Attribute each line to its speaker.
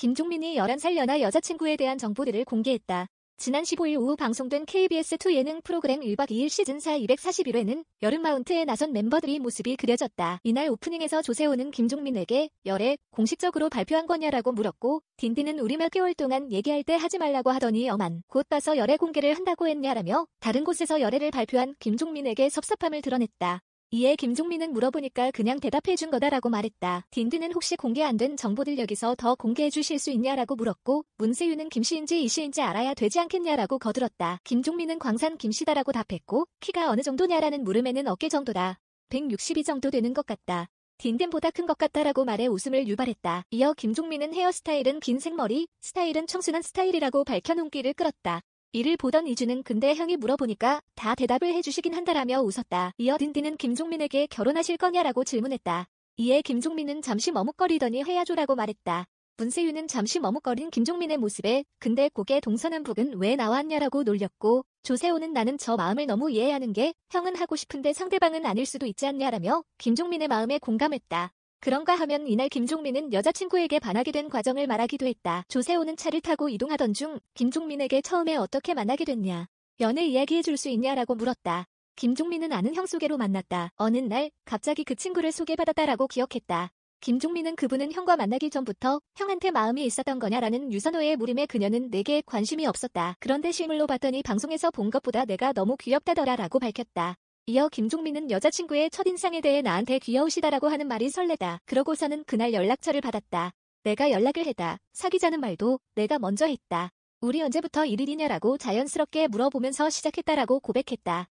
Speaker 1: 김종민이 11살 연하 여자친구에 대한 정보들을 공개했다. 지난 15일 오후 방송된 KBS2 예능 프로그램 1박 2일 시즌 4 241회는 여름 마운트에 나선 멤버들이 모습이 그려졌다. 이날 오프닝에서 조세호는 김종민에게 열애 공식적으로 발표한 거냐라고 물었고 딘딘은 우리 몇 개월 동안 얘기할 때 하지 말라고 하더니 어만 곧 가서 열애 공개를 한다고 했냐라며 다른 곳에서 열애를 발표한 김종민에게 섭섭함을 드러냈다. 이에 김종민은 물어보니까 그냥 대답해 준 거다라고 말했다. 딘딘은 혹시 공개 안 된 정보들 여기서 더 공개해 주실 수 있냐라고 물었고 문세윤은 김씨인지 이씨인지 알아야 되지 않겠냐라고 거들었다. 김종민은 광산 김씨다라고 답했고 키가 어느 정도냐라는 물음에는 어깨 정도다. 162 정도 되는 것 같다. 딘딘보다 큰 것 같다라고 말해 웃음을 유발했다. 이어 김종민은 헤어스타일은 긴 생머리, 스타일은 청순한 스타일이라고 밝혀 눈길을 끌었다. 이를 보던 이주는 근데 형이 물어보니까 다 대답을 해주시긴 한다라며 웃었다. 이어 딘딘은 김종민에게 결혼하실 거냐라고 질문했다. 이에 김종민은 잠시 머뭇거리더니 해야죠라고 말했다. 문세윤은 잠시 머뭇거린 김종민의 모습에 근데 고개 동서남 북은 왜 나왔냐라고 놀렸고 조세호는 나는 저 마음을 너무 이해하는 게 형은 하고 싶은데 상대방은 아닐 수도 있지 않냐라며 김종민의 마음에 공감했다. 그런가 하면 이날 김종민은 여자친구에게 반하게 된 과정을 말하기도 했다. 조세호는 차를 타고 이동하던 중 김종민에게 처음에 어떻게 만나게 됐냐. 연애 이야기해 줄 수 있냐라고 물었다. 김종민은 아는 형 소개로 만났다. 어느 날 갑자기 그 친구를 소개받았다라고 기억했다. 김종민은 그분은 형과 만나기 전부터 형한테 마음이 있었던 거냐라는 유선호의 물음에 그녀는 내게 관심이 없었다. 그런데 실물로 봤더니 방송에서 본 것보다 내가 너무 귀엽다더라라고 밝혔다. 이어 김종민은 여자친구의 첫인상에 대해 나한테 귀여우시다라고 하는 말이 설레다. 그러고서는 그날 연락처를 받았다. 내가 연락을 했다. 사귀자는 말도 내가 먼저 했다. 우리 언제부터 1일이냐라고 자연스럽게 물어보면서 시작했다라고 고백했다.